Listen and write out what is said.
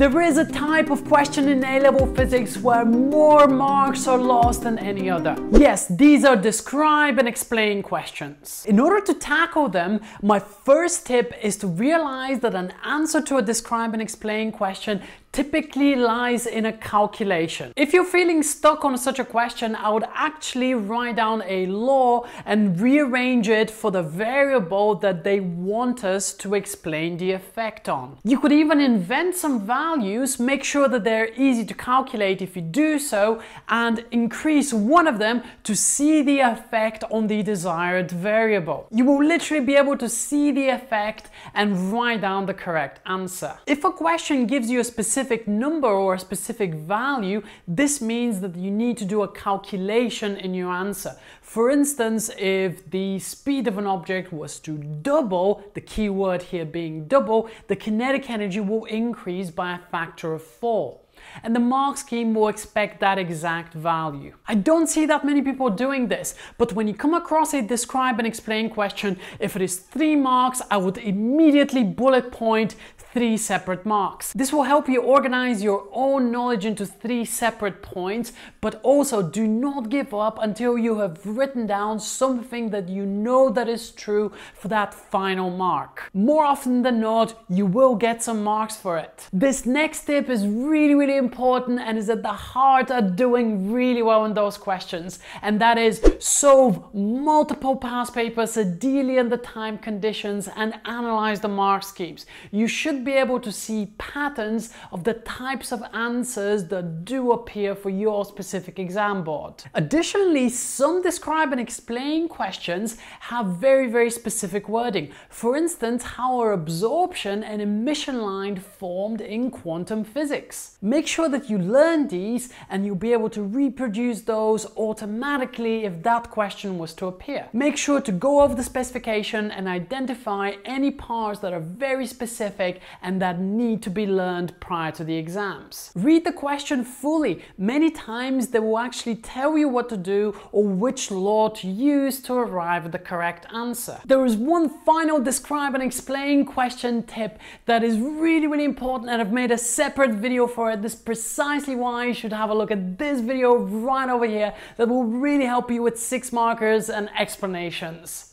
There is a type of question in A-level physics where more marks are lost than any other. Yes, these are describe and explain questions. In order to tackle them, my first tip is to realize that an answer to a describe and explain question typically lies in a calculation. If you're feeling stuck on such a question, I would actually write down a law and rearrange it for the variable that they want us to explain the effect on. You could even invent some values, make sure that they're easy to calculate if you do so, and increase one of them to see the effect on the desired variable. You will literally be able to see the effect and write down the correct answer. If a question gives you a specific specific number or a specific value, this means that you need to do a calculation in your answer. For instance, if the speed of an object was to double, the key word here being double, the kinetic energy will increase by a factor of four and the mark scheme will expect that exact value. I don't see that many people doing this, but when you come across a describe and explain question, if it is three marks, I would immediately bullet point three separate marks. This will help you organize your own knowledge into three separate points, but also do not give up until you have written down something that you know that is true for that final mark. More often than not, you will get some marks for it. This next tip is really, really important and is at the heart of doing really well in those questions. And that is solve multiple past papers, ideally in the time conditions and analyze the mark schemes. You should be able to see patterns of the types of answers that do appear for your specific exam board. Additionally, some describe and explain questions have very, very specific wording. For instance, how are absorption and emission line formed in quantum physics? Make sure that you learn these and you'll be able to reproduce those automatically if that question was to appear. Make sure to go over the specification and identify any parts that are very specific and that need to be learned prior to the exams. Read the question fully. Many times they will actually tell you what to do or which law to use to arrive at the correct answer. There is one final describe and explain question tip that is really, really important and I've made a separate video for it. This is precisely why you should have a look at this video right over here that will really help you with six markers and explanations.